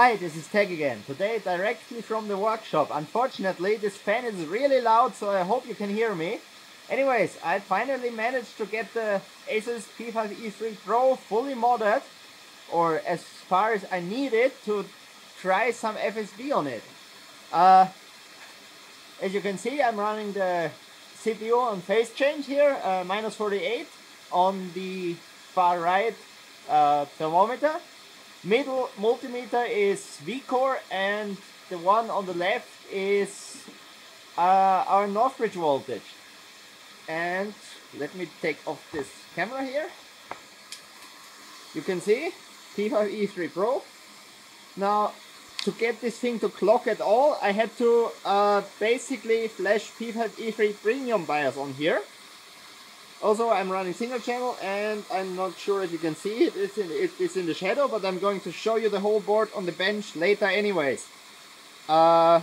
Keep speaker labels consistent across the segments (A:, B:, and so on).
A: Hi, this is Tagg again. Today directly from the workshop. Unfortunately, this fan is really loud, so I hope you can hear me. Anyways, I finally managed to get the Asus P5E3 Pro fully modded, or as far as I need it to try some FSB on it. Uh, as you can see, I'm running the CPU on phase change here, uh, minus 48 on the far right uh, thermometer. Middle multimeter is VCore and the one on the left is uh, our Northbridge voltage. And let me take off this camera here. You can see P5E3 Pro. Now to get this thing to clock at all I had to uh, basically flash P5E3 Premium BIOS on here. Also, I'm running single channel and I'm not sure if you can see it. It's in, it, it's in the shadow, but I'm going to show you the whole board on the bench later anyways. Uh,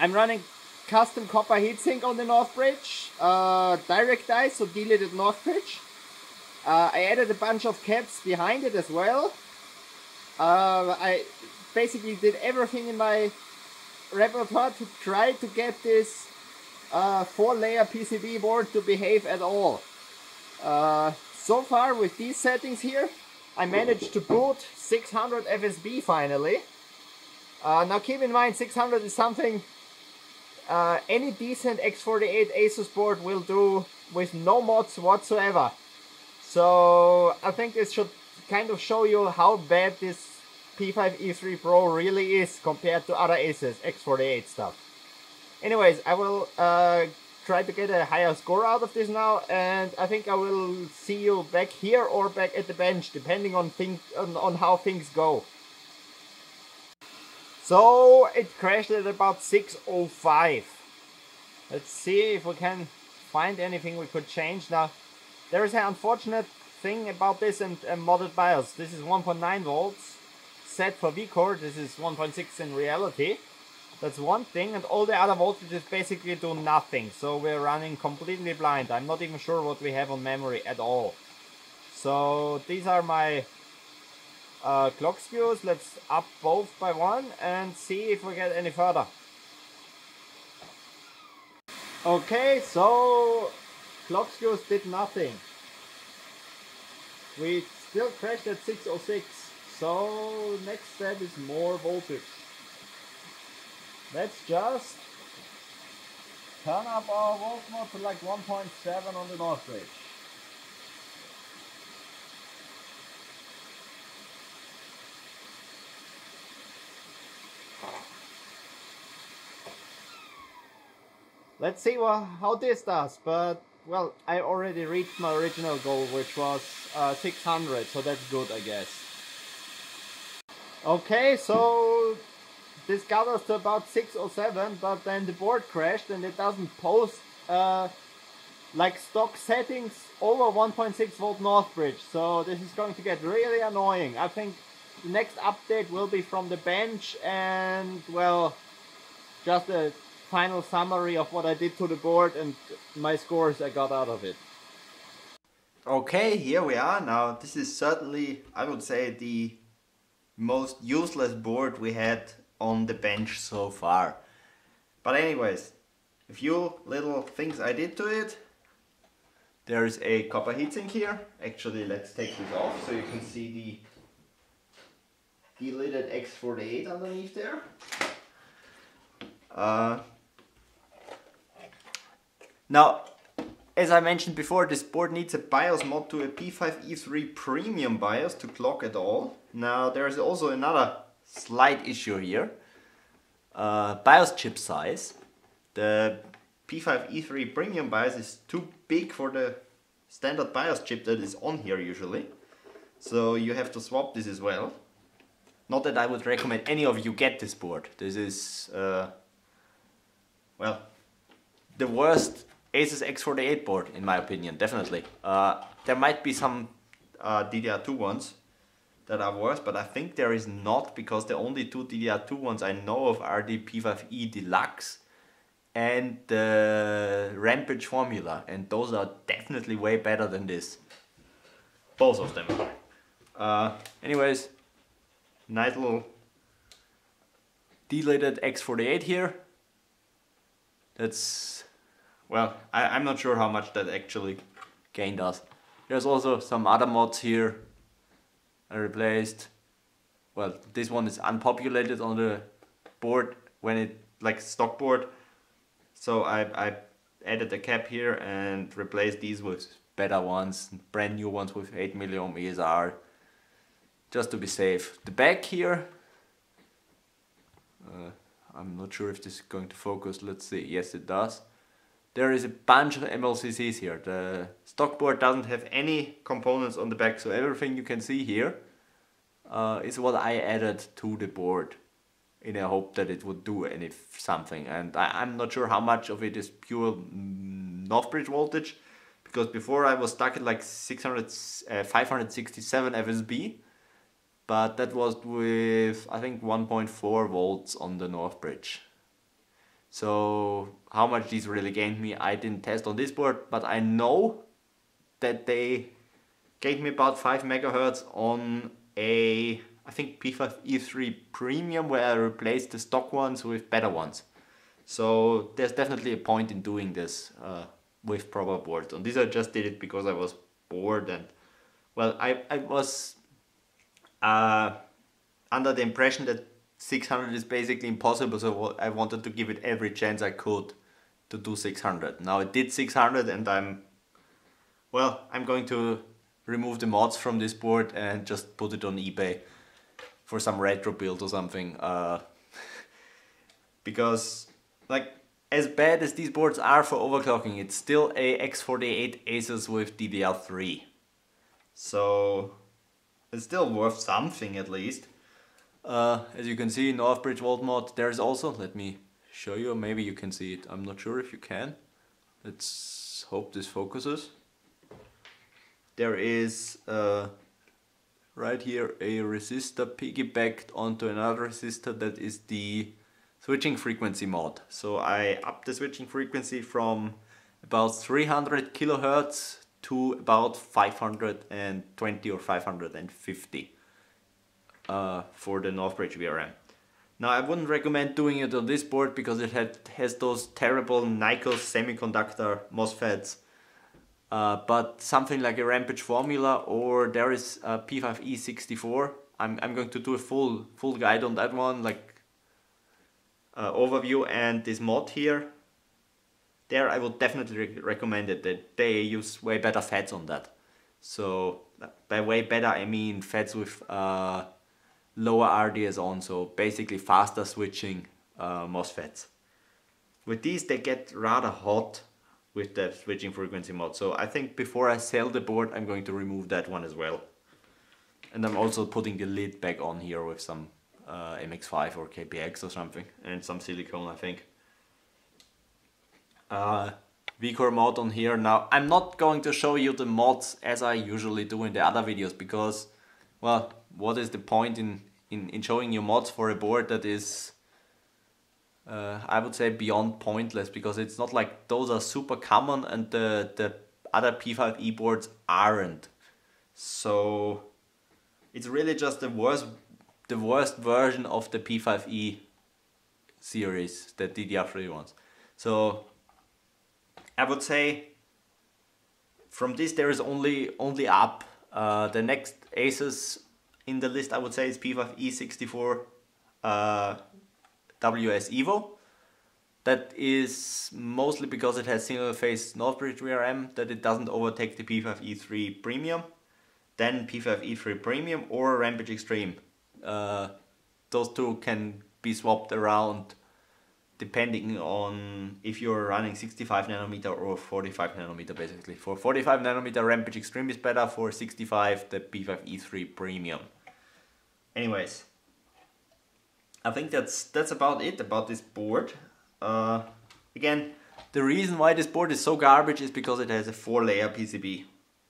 A: I'm running custom copper heatsink on the Northbridge, uh, DirectDice, so deleted Northbridge. Uh, I added a bunch of caps behind it as well. Uh, I basically did everything in my repertoire to try to get this uh, four layer PCB board to behave at all. Uh, so far with these settings here, I managed to boot 600 FSB finally. Uh, now keep in mind 600 is something uh, any decent X48 Asus board will do with no mods whatsoever. So I think this should kind of show you how bad this P5E3 Pro really is compared to other Asus X48 stuff. Anyways, I will uh, try to get a higher score out of this now, and I think I will see you back here or back at the bench, depending on, thing, on, on how things go. So, it crashed at about 6.05. Let's see if we can find anything we could change. Now, there is an unfortunate thing about this and, and modded BIOS. This is 1.9 volts, set for VCore, this is 1.6 in reality. That's one thing, and all the other voltages basically do nothing. So we're running completely blind. I'm not even sure what we have on memory at all. So these are my uh, clock skews. Let's up both by one and see if we get any further. Okay, so clock skews did nothing. We still crashed at 606. So next step is more voltage. Let's just turn up our volt mode to like 1.7 on the Northbridge. Let's see what, how this does, but well, I already reached my original goal, which was uh, 600, so that's good, I guess. Okay, so this got us to about 6 or 7, but then the board crashed and it doesn't post uh, like stock settings over 1.6 volt Northbridge. So this is going to get really annoying. I think the next update will be from the bench and well, just a final summary of what I did to the board and my scores I got out of it.
B: Okay, here we are now. This is certainly, I would say, the most useless board we had on the bench so far. But anyways, a few little things I did to it. There's a copper heatsink here. Actually, let's take this off so you can see the deleted X48 underneath there. Uh, now, as I mentioned before, this board needs a BIOS mod to a P5E3 Premium BIOS to clock at all. Now, there is also another slight issue here. Uh, BIOS chip size. The P5E3 Premium BIOS is too big for the standard BIOS chip that is on here usually. So you have to swap this as well. Not that I would recommend any of you get this board. This is, uh, well, the worst Asus X48 board in my opinion, definitely. Uh, there might be some uh, DDR2 ones that are worse, but I think there is not because the only two DDR2 ones I know of are the P5E Deluxe and the Rampage Formula, and those are definitely way better than this. Both of them are. Uh, anyways, nice little deleted X48 here. That's, well, I, I'm not sure how much that actually gained us. There's also some other mods here I replaced. Well, this one is unpopulated on the board when it, like stock board. So I, I added a cap here and replaced these with better ones, brand new ones with 8 milliohm ESR, just to be safe. The back here, uh, I'm not sure if this is going to focus, let's see, yes it does. There is a bunch of MLCCs here. The stock board doesn't have any components on the back, so everything you can see here uh, is what I added to the board in a hope that it would do any something. And I, am not sure how much of it is pure mm, Northbridge voltage, because before I was stuck at like 600, uh, 567 FSB, but that was with I think 1.4 volts on the Northbridge. So how much these really gained me, I didn't test on this board, but I know that they gave me about 5 megahertz on a I think P5E3 Premium where I replaced the stock ones with better ones. So there's definitely a point in doing this uh, with proper boards. And this I just did it because I was bored and well I, I was uh, under the impression that 600 is basically impossible so I wanted to give it every chance I could to do 600. Now it did 600 and I'm well I'm going to remove the mods from this board and just put it on eBay for some retro build or something. Uh, because like as bad as these boards are for overclocking, it's still a X48 Asus with DDR3. So it's still worth something at least. Uh, as you can see, Northbridge Volt mod, there's also, let me show you, maybe you can see it, I'm not sure if you can. Let's hope this focuses. There is uh, right here a resistor piggybacked onto another resistor that is the switching frequency mod. So I upped the switching frequency from about 300 kilohertz to about 520 or 550 uh, for the Northbridge VRM. Now I wouldn't recommend doing it on this board because it had, has those terrible Nikos semiconductor MOSFETs uh, but something like a Rampage formula or there is a P5E64. I'm, I'm going to do a full full guide on that one, like uh, overview and this mod here. There I would definitely re recommend it that they use way better FETs on that. So by way better I mean FETs with uh, lower RDS on, so basically faster switching uh, MOSFETs. With these they get rather hot with the switching frequency mode, So I think before I sell the board, I'm going to remove that one as well. And I'm also putting the lid back on here with some uh, MX5 or KPX or something. And some silicone, I think. Uh, VCore mod on here. Now, I'm not going to show you the mods as I usually do in the other videos because, well, what is the point in, in, in showing you mods for a board that is uh, I would say beyond pointless because it's not like those are super common and the, the other P5E boards aren't. So it's really just the worst the worst version of the P5E series, the DDR3 ones. So I would say from this there is only only up. Uh, the next Asus in the list I would say is P5E64 uh, WS Evo. That is mostly because it has single phase Northbridge VRM that it doesn't overtake the P5E3 Premium. Then P5E3 Premium or Rampage Extreme. Uh, those two can be swapped around depending on if you're running 65 nanometer or 45 nanometer basically. For 45 nanometer Rampage Extreme is better, for 65 the P5E3 Premium. Anyways, I think that's that's about it about this board. Uh, again, the reason why this board is so garbage is because it has a four layer PCB.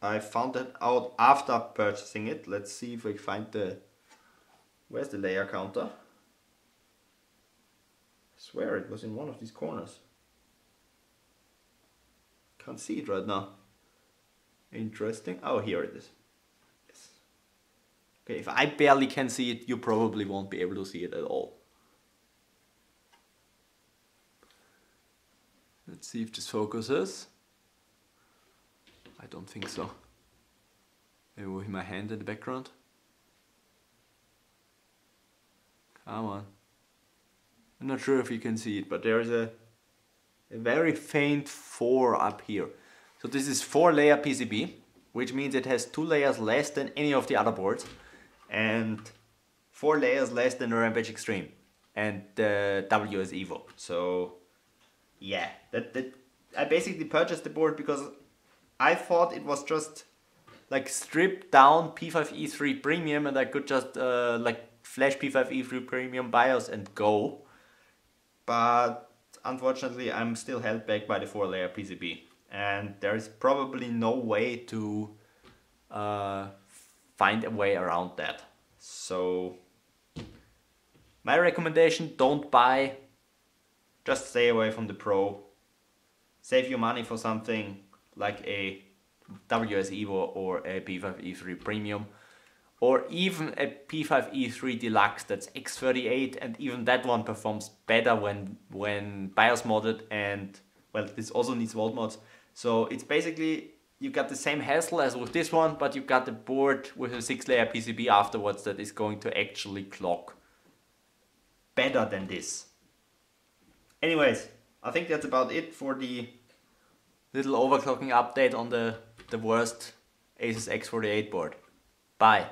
B: I found that out after purchasing it. Let's see if we find the... Where's the layer counter? swear it was in one of these corners. Can't see it right now. Interesting. Oh, here it is. Yes. Okay, if I barely can see it, you probably won't be able to see it at all. Let's see if this focuses. I don't think so. Maybe with my hand in the background. Come on. I'm not sure if you can see it, but there is a, a very faint 4 up here. So this is 4 layer PCB, which means it has 2 layers less than any of the other boards and 4 layers less than the Rampage Extreme and the WS Evo. So yeah, that, that I basically purchased the board because I thought it was just like stripped down P5E3 Premium and I could just uh, like flash P5E3 Premium BIOS and go. But unfortunately I'm still held back by the 4 layer PCB and there is probably no way to uh, find a way around that. So my recommendation don't buy just stay away from the Pro. Save your money for something like a WS Evo or a P5E3 Premium or even a P5E3 Deluxe that's X38 and even that one performs better when when BIOS modded and well this also needs volt mods so it's basically you got the same hassle as with this one but you got the board with a 6 layer PCB afterwards that is going to actually clock better than this Anyways, I think that's about it for the little overclocking update on the, the worst Asus X48 board. Bye.